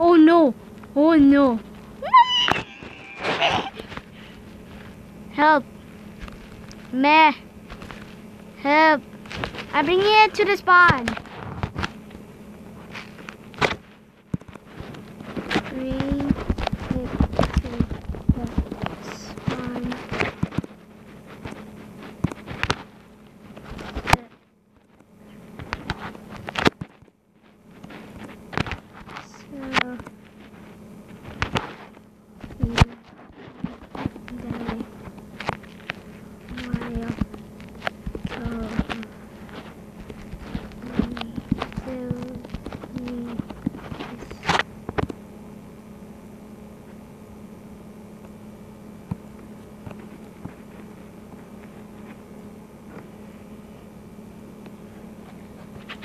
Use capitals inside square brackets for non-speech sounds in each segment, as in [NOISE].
Oh no. Oh no. Help. Meh. Help. I'm bringing it to the spawn.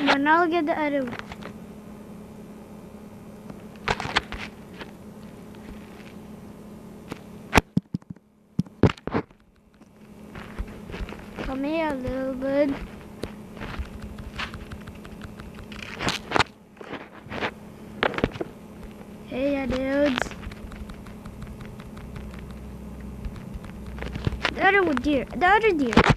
But now I'll get the other one. Come here, little bird. Hey, ya dudes. The other deer. The other deer.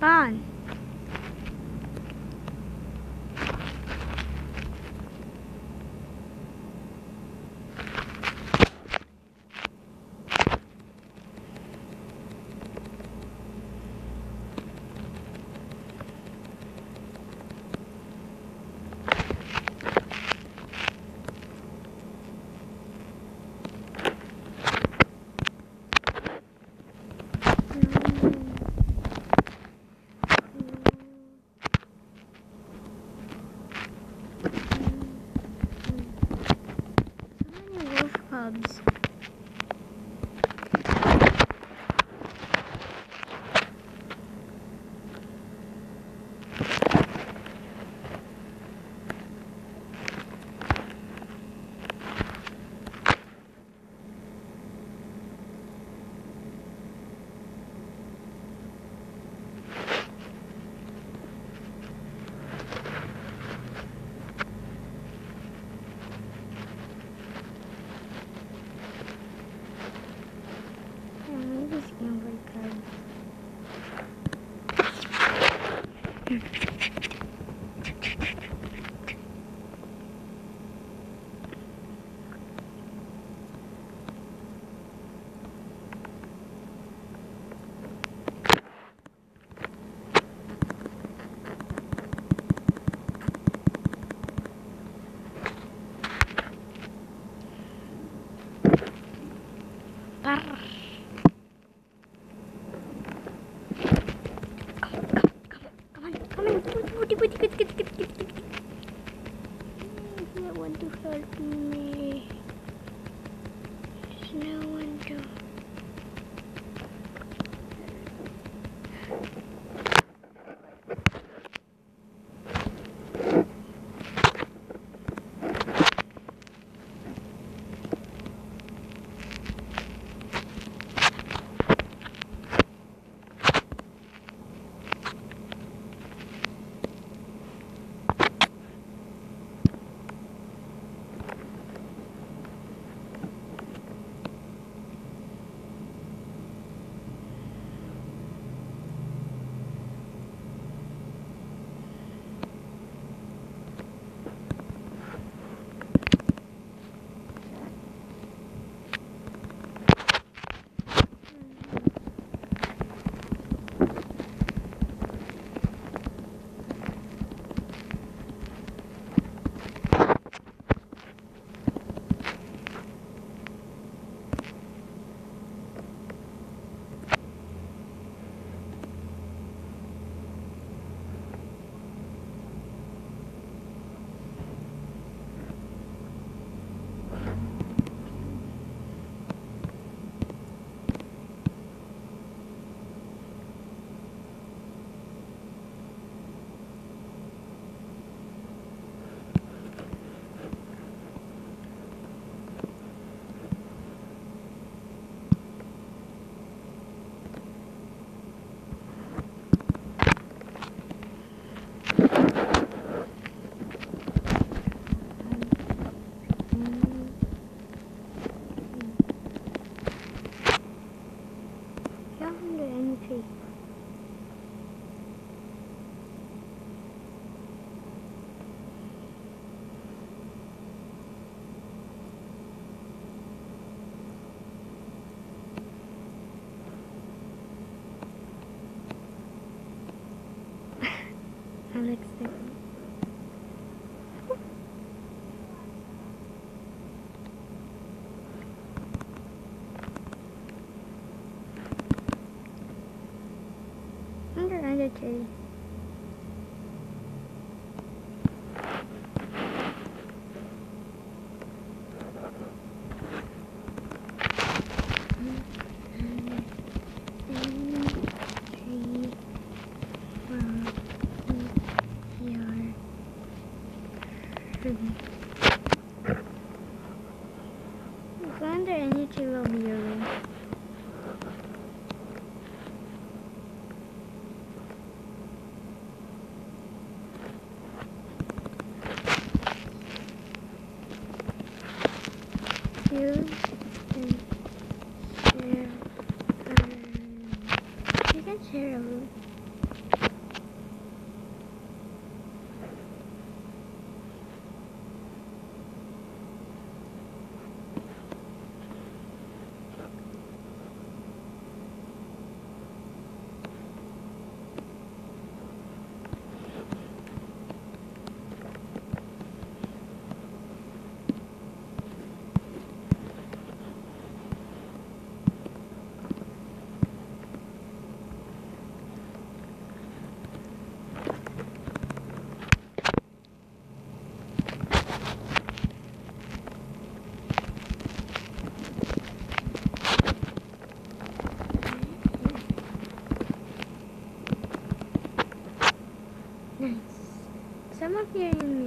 Spawn. Wolf Mm-hmm. [LAUGHS] Woody, woody, woody. No one to help me. Alex, under energy. Go You Some you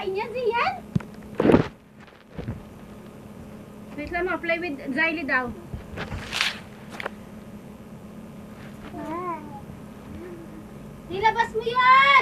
pagkain niya, Zian? Wait lang mo, play with Zylie daw. Nilabas mo yan!